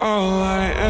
all I am.